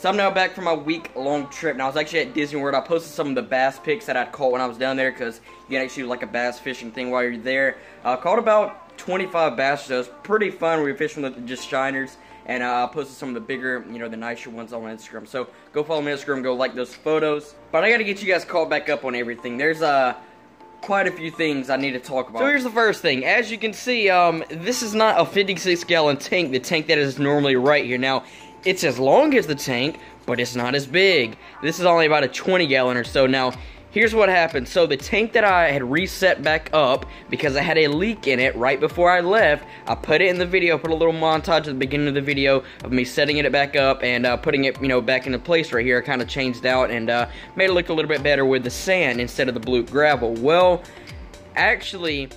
So I'm now back from my week-long trip. Now I was actually at Disney World. I posted some of the bass pics that I'd caught when I was down there because you can actually do like a bass fishing thing while you're there. I uh, caught about 25 bass, so it was pretty fun. We were fishing with just shiners. And uh, I posted some of the bigger, you know, the nicer ones on Instagram. So go follow me on Instagram, go like those photos. But I gotta get you guys caught back up on everything. There's uh, quite a few things I need to talk about. So here's the first thing. As you can see, um, this is not a 56 gallon tank, the tank that is normally right here. Now, it's as long as the tank, but it's not as big. This is only about a 20 gallon or so. Now, here's what happened. So the tank that I had reset back up because I had a leak in it right before I left, I put it in the video, put a little montage at the beginning of the video of me setting it back up and uh, putting it, you know, back into place right here. I kind of changed out and uh, made it look a little bit better with the sand instead of the blue gravel. Well, actually,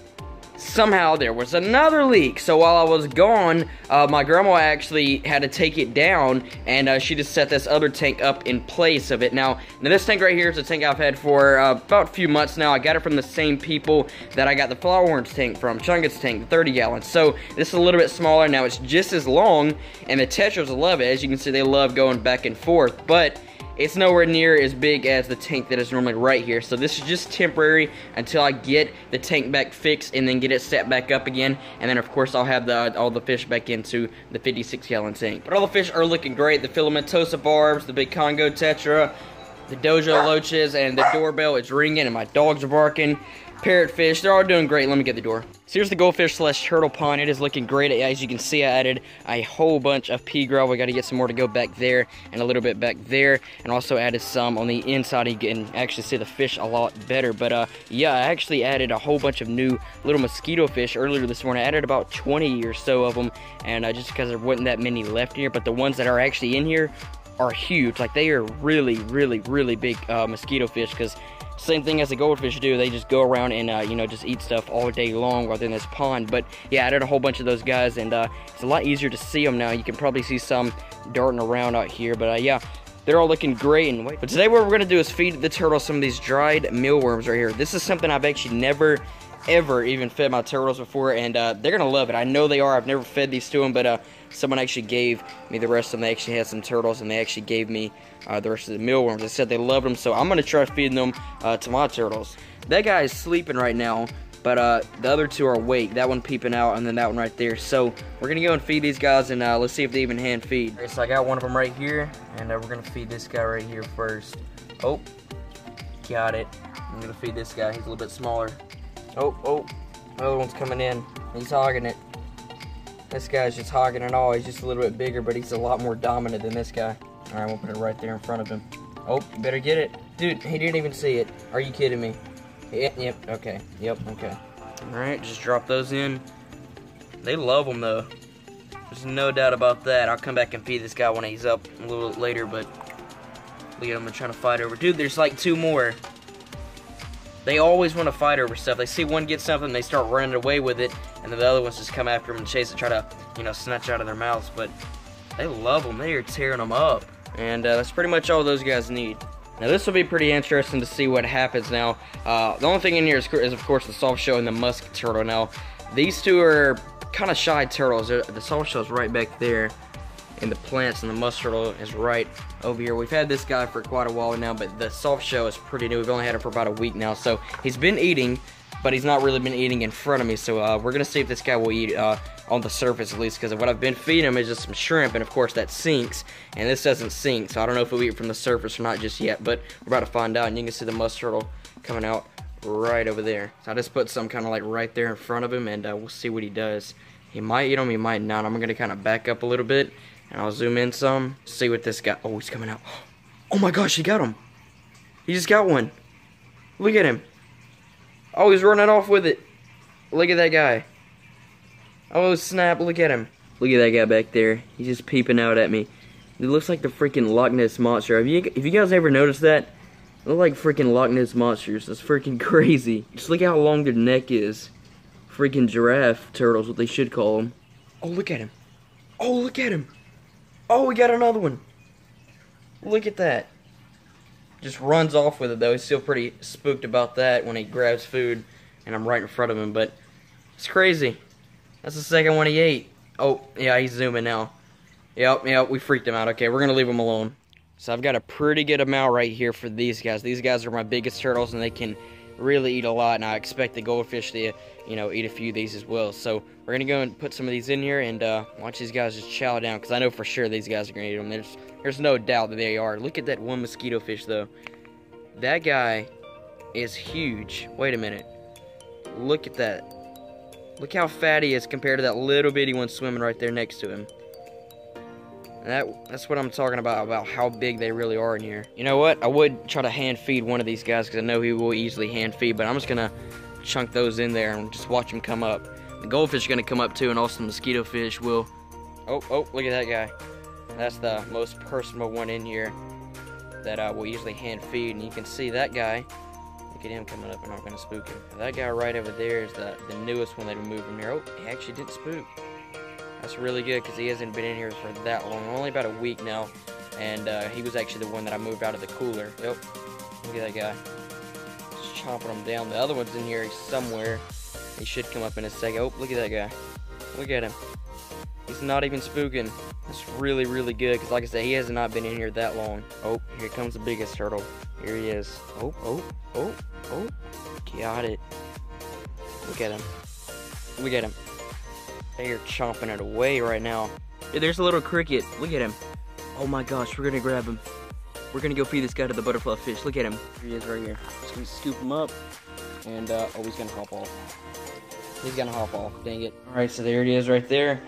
somehow there was another leak. So while I was gone, uh, my grandma actually had to take it down, and uh, she just set this other tank up in place of it. Now, now this tank right here is a tank I've had for uh, about a few months now. I got it from the same people that I got the flowerhorn tank from, Chungus tank, the 30 gallons. So this is a little bit smaller. Now it's just as long, and the Tetras love it. As you can see, they love going back and forth, but it's nowhere near as big as the tank that is normally right here. So this is just temporary until I get the tank back fixed and then get it set back up again. And then of course I'll have the all the fish back into the 56 gallon tank. But all the fish are looking great. The filamentosa barbs, the big Congo tetra, the dojo loaches, and the doorbell is ringing and my dogs are barking parrotfish. They're all doing great. Let me get the door. So here's the goldfish slash turtle pond. It is looking great. As you can see, I added a whole bunch of pea gravel. We got to get some more to go back there and a little bit back there. And also added some on the inside. You can actually see the fish a lot better. But uh, yeah, I actually added a whole bunch of new little mosquito fish earlier this morning. I added about 20 or so of them. And uh, just because there wasn't that many left here. But the ones that are actually in here are huge. Like they are really, really, really big uh, mosquito fish because same thing as the goldfish do. They just go around and, uh, you know, just eat stuff all day long while they're in this pond. But, yeah, I added a whole bunch of those guys, and uh, it's a lot easier to see them now. You can probably see some darting around out here. But, uh, yeah, they're all looking great. And wait, but today what we're to do is feed the turtles some of these dried mealworms right here. This is something I've actually never ever even fed my turtles before, and uh, they're gonna love it. I know they are. I've never fed these to them, but uh, someone actually gave me the rest of them. They actually had some turtles, and they actually gave me uh, the rest of the mealworms. They said they loved them, so I'm gonna try feeding them uh, to my turtles. That guy is sleeping right now, but uh, the other two are awake. That one peeping out, and then that one right there. So we're gonna go and feed these guys, and uh, let's see if they even hand feed. Okay, so I got one of them right here, and we're gonna feed this guy right here first. Oh, got it. I'm gonna feed this guy. He's a little bit smaller. Oh, oh, another one's coming in. He's hogging it. This guy's just hogging it all. He's just a little bit bigger, but he's a lot more dominant than this guy. All right, we'll put it right there in front of him. Oh, better get it. Dude, he didn't even see it. Are you kidding me? Yep, yep, okay. Yep, okay. All right, just drop those in. They love them, though. There's no doubt about that. I'll come back and feed this guy when he's up a little later, but look at him trying to fight over. Dude, there's like two more. They always want to fight over stuff. They see one get something, they start running away with it, and then the other ones just come after them and chase it, try to, you know, snatch out of their mouths. But they love them. They are tearing them up. And uh, that's pretty much all those guys need. Now this will be pretty interesting to see what happens now. Uh, the only thing in here is, is, of course the soft shell and the musk turtle. Now these two are kind of shy turtles. The soft is right back there and the plants and the musk turtle is right over here. We've had this guy for quite a while now, but the soft shell is pretty new. We've only had it for about a week now, so he's been eating, but he's not really been eating in front of me. So uh, we're gonna see if this guy will eat uh, on the surface at least, because what I've been feeding him is just some shrimp, and of course that sinks, and this doesn't sink, so I don't know if he'll eat from the surface or not just yet, but we're about to find out, and you can see the musk turtle coming out right over there. So I just put some kind of like right there in front of him, and uh, we'll see what he does. He might eat them, he might not. I'm gonna kind of back up a little bit and I'll zoom in some, see what this guy, oh, he's coming out. Oh my gosh, he got him. He just got one. Look at him. Oh, he's running off with it. Look at that guy. Oh, snap, look at him. Look at that guy back there. He's just peeping out at me. It looks like the freaking Loch Ness Monster. Have you, have you guys ever noticed that? They look like freaking Loch Ness Monsters. That's freaking crazy. Just look how long their neck is. Freaking giraffe turtles, what they should call them. Oh, look at him. Oh, look at him. Oh, we got another one. Look at that. Just runs off with it, though. He's still pretty spooked about that when he grabs food, and I'm right in front of him, but it's crazy. That's the second one he ate. Oh, yeah, he's zooming now. Yep, yep, we freaked him out. Okay, we're going to leave him alone. So I've got a pretty good amount right here for these guys. These guys are my biggest turtles and they can really eat a lot and I expect the goldfish to, you know, eat a few of these as well. So we're to go and put some of these in here and uh, watch these guys just chow down because I know for sure these guys are to eat them. There's, there's no doubt that they are. Look at that one mosquito fish though. That guy is huge. Wait a minute. Look at that. Look how fat he is compared to that little bitty one swimming right there next to him. That that's what I'm talking about about how big they really are in here. You know what? I would try to hand feed one of these guys because I know he will easily hand feed, but I'm just gonna chunk those in there and just watch them come up. The goldfish are gonna come up too, and also the mosquito fish will. Oh, oh, look at that guy. That's the most personal one in here that I will usually hand feed, and you can see that guy. Look at him coming up, and I'm not gonna spook him. That guy right over there is the the newest one they removed from here. Oh, he actually didn't spook. That's really good because he hasn't been in here for that long. Only about a week now. And uh, he was actually the one that I moved out of the cooler. Yep. Look at that guy. Just chomping him down. The other one's in here somewhere. He should come up in a second. Oh, look at that guy. Look at him. He's not even spooking. That's really, really good because, like I said, he has not been in here that long. Oh, here comes the biggest turtle. Here he is. Oh, oh, oh, oh. Got it. Look at him. Look at him. They are chomping it away right now. There's a little cricket. Look at him. Oh my gosh, we're gonna grab him. We're gonna go feed this guy to the butterfly fish. Look at him. Here he is right here. Just gonna scoop him up. And, uh, oh, he's gonna hop off. He's gonna hop off. Dang it. Alright, so there it is right there.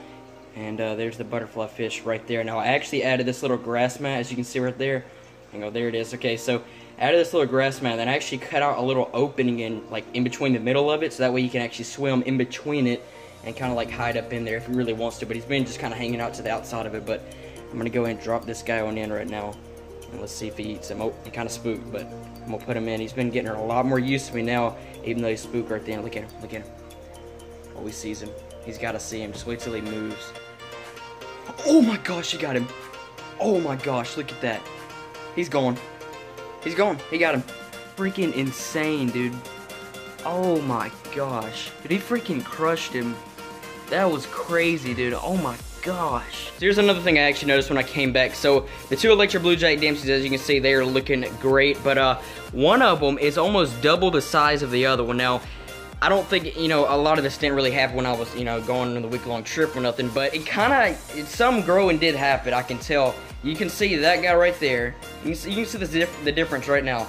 And uh, there's the butterfly fish right there. Now, I actually added this little grass mat, as you can see right there. And go, there it is. Okay, so added this little grass mat, then I actually cut out a little opening in, like, in between the middle of it, so that way you can actually swim in between it and kind of like hide up in there if he really wants to. But he's been just kind of hanging out to the outside of it. But I'm gonna go and drop this guy on in right now. And let's see if he eats him. Oh, he kind of spooked, but I'm gonna put him in. He's been getting a lot more used to me now, even though he spooked right there. Look at him, look at him. Oh, he sees him. He's gotta see him. Just wait till he moves. Oh my gosh, he got him. Oh my gosh, look at that. He's gone. He's gone. He got him. Freaking insane, dude. Oh my gosh. Dude, he freaking crushed him. That was crazy, dude. Oh my gosh. Here's another thing I actually noticed when I came back. So the two Electric Blue Jack Dempseys, as you can see, they are looking great. But uh, one of them is almost double the size of the other one. Now, I don't think, you know, a lot of this didn't really happen when I was, you know, going on the week-long trip or nothing. But it kind of, some growing did happen, I can tell. You can see that guy right there. You can see, you can see the, the difference right now.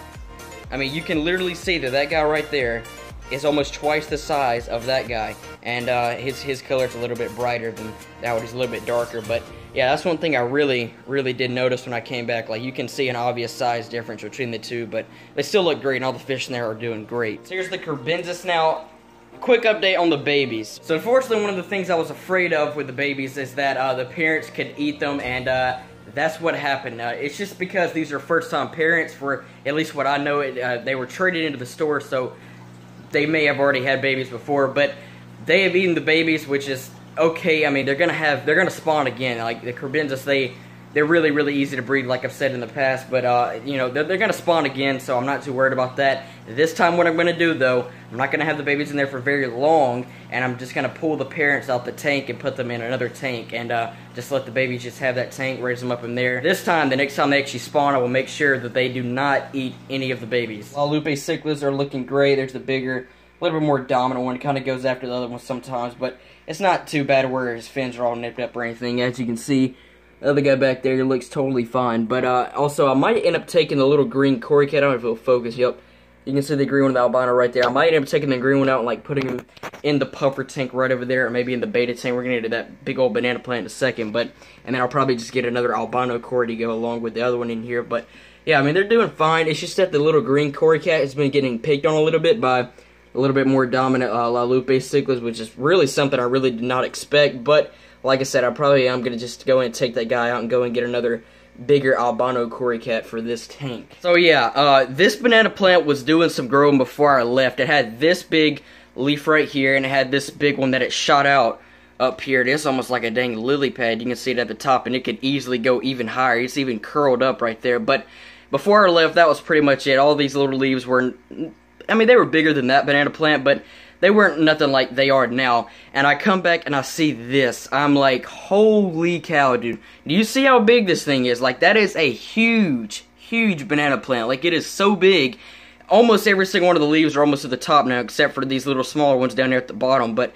I mean, you can literally see that that guy right there is almost twice the size of that guy, and uh, his his color's a little bit brighter than that one. He's a little bit darker, but yeah, that's one thing I really really did notice when I came back. Like you can see an obvious size difference between the two, but they still look great, and all the fish in there are doing great. So here's the Kribensis now. Quick update on the babies. So unfortunately, one of the things I was afraid of with the babies is that uh, the parents could eat them, and uh, that's what happened. Uh, it's just because these are first-time parents. For at least what I know, it, uh, they were traded into the store, so they may have already had babies before, but they have eaten the babies, which is okay. I mean, they're gonna have, they're gonna spawn again. Like the Kribensis, they, they're really, really easy to breed, like I've said in the past. But uh, you know, they're, they're gonna spawn again, so I'm not too worried about that. This time, what I'm gonna do though, I'm not gonna have the babies in there for very long, and I'm just gonna pull the parents out the tank and put them in another tank, and uh, just let the babies just have that tank, raise them up in there. This time, the next time they actually spawn, I will make sure that they do not eat any of the babies. Leleupi cichlids are looking great. There's the bigger a little bit more dominant one. It Kind of goes after the other one sometimes, but it's not too bad where his fins are all nipped up or anything. As you can see, the other guy back there looks totally fine. But uh, also, I might end up taking the little green cory cat. I don't know if it'll focus. Yep. You can see the green one, the albino right there. I might end up taking the green one out and like putting him in the puffer tank right over there, or maybe in the betta tank. We're gonna get that big old banana plant in a second, but and then I'll probably just get another albino cory to go along with the other one in here. But yeah, I mean they're doing fine. It's just that the little green cory cat has been getting picked on a little bit by a little bit more dominant uh, Leleupi which is really something I really did not expect. But like I said, I probably am going to just go and take that guy out and go and get another bigger albino cory cat for this tank. So yeah, uh, this banana plant was doing some growing before I left. It had this big leaf right here, and it had this big one that it shot out up here. It is almost like a dang lily pad. You can see it at the top, and it could easily go even higher. It's even curled up right there. But before I left, that was pretty much it. All these little leaves were I mean, they were bigger than that banana plant, but they weren't nothing like they are now. And I come back and I see this. I'm like, holy cow, dude. Do you see how big this thing is? Like, that is a huge, huge banana plant. Like, it is so big. Almost every single one of the leaves are almost at the top now, except for these little smaller ones down here at the bottom. But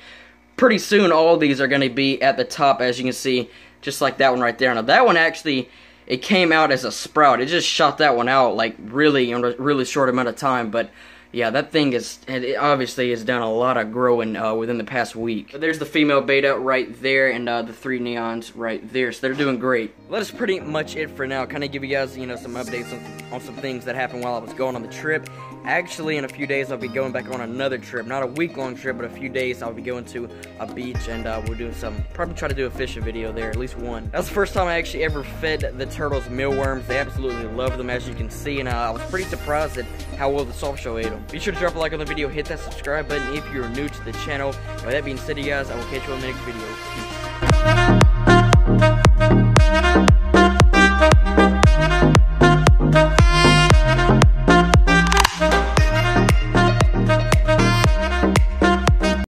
pretty soon, all these are going to be at the top, as you can see, just like that one right there. Now, that one actually it came out as a sprout. It just shot that one out like really in a really short amount of time. But yeah, that thing is it obviously has done a lot of growing uh, within the past week. But there's the female betta right there, and uh, the three neons right there. So they're doing great. Well, that is pretty much it for now. Kind of give you guys you know some updates on, on some things that happened while I was going on the trip. Actually, in a few days, I'll be going back on another trip. Not a week-long trip, but a few days. I'll be going to a beach, and uh, we're doing some, probably try to do a fishing video there, at least one. That's the first time I actually ever fed the turtles mealworms. They absolutely love them, as you can see, and uh, I was pretty surprised at how well the soft shell ate them. Be sure to drop a like on the video, hit that subscribe button if you're new to the channel. With that being said, you guys, I will catch you on the next video. Peace.